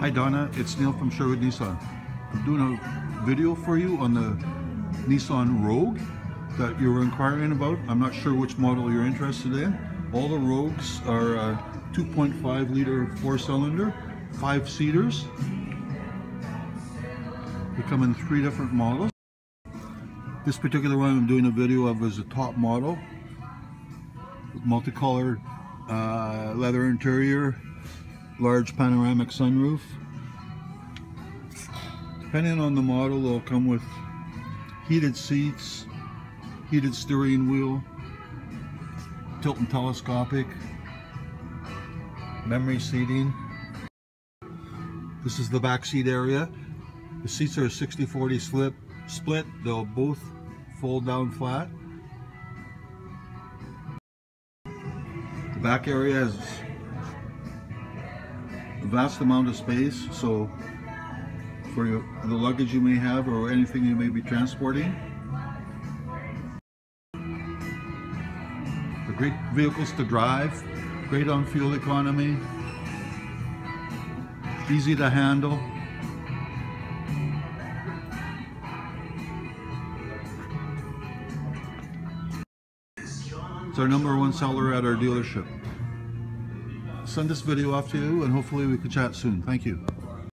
Hi Donna, it's Neil from Sherwood Nissan. I'm doing a video for you on the Nissan Rogue that you were inquiring about. I'm not sure which model you're interested in. All the Rogues are uh, 2.5 liter four cylinder, five seaters. They come in three different models. This particular one I'm doing a video of is a top model. Multicolored uh, leather interior, large panoramic sunroof. Depending on the model, they'll come with heated seats, heated steering wheel, tilt and telescopic, memory seating. This is the back seat area. The seats are 60-40 split. Split. They'll both fold down flat. The back area a vast amount of space, so for your, the luggage you may have or anything you may be transporting. They're great vehicles to drive, great on fuel economy, easy to handle. It's our number one seller at our dealership. Send this video off to you and hopefully we can chat soon. Thank you.